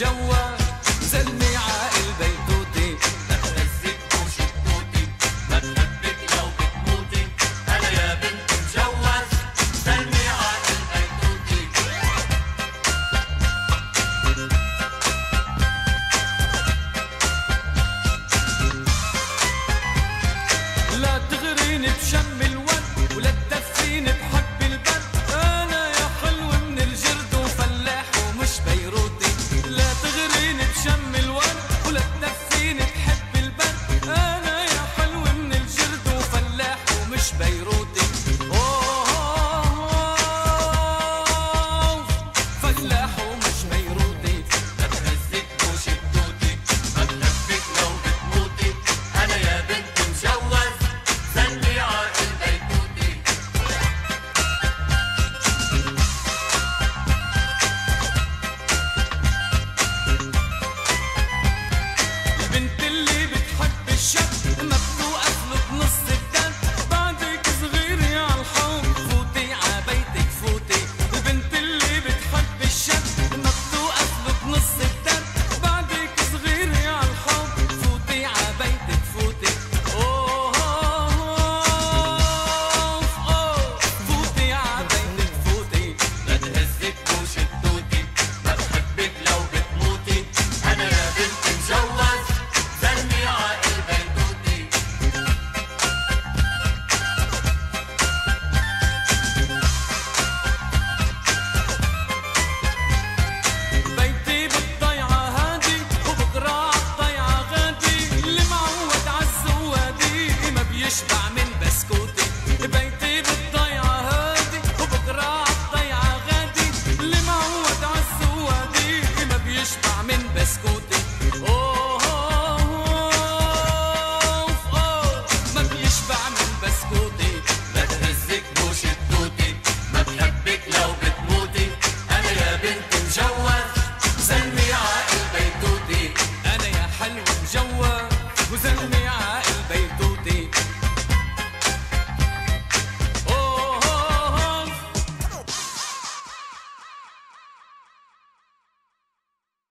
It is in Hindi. جوا جوا وزني على